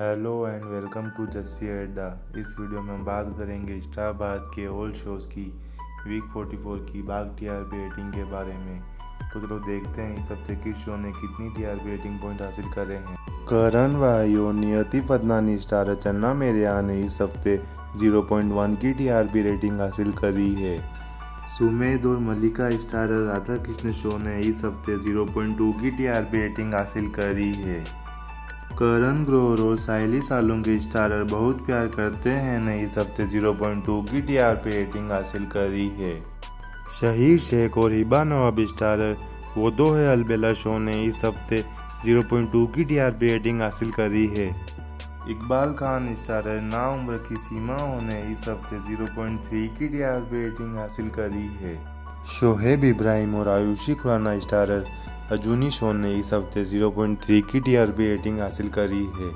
Hello and welcome to Jassi Adda इस video में हम बात करेंगे स्टार भारत के ओल्ड शोज़ की वीक 44 की, बाग टीआरपी रेटिंग के बारे में। तो चलो देखते हैं इस हफ़्ते किस शो ने कितनी टी टीआरपी रेटिंग पॉइंट हासिल करे हैं। करण वायु नियति पदनानी स्टार चन्ना मेरिया ने इस हफ़्ते 0.1 की टी टीआरपी रेटिंग हासिल करी है। सुमेध और मल्लिका स्टार राधा कृष्ण शो ने इस हफ़्ते 0.2 की टीआरपी रेटिंग हासिल करी है। करण ग्रोवर और साइली सालों के स्टारर बहुत प्यार करते हैं। ने इस हफ़्ते 0.2 की टीआरपी रेटिंग हासिल करी है। शहीर शेख और हिबा नवाब स्टारर, वो दो है अलबेला शो ने इस हफ़्ते 0.2 की टीआरपी रेटिंग हासिल करी है। इकबाल खान स्टारर, ना उम्र की सीमा ने इस हफ़्ते 0.3 की टीआरपी रेटिंग हासिल करी है। शोहेब इब्राहिम और आयुषी खुराना स्टारर अजूनी शोन ने इस हफ़्ते 0.3 की टीआरपी रेटिंग हासिल करी है।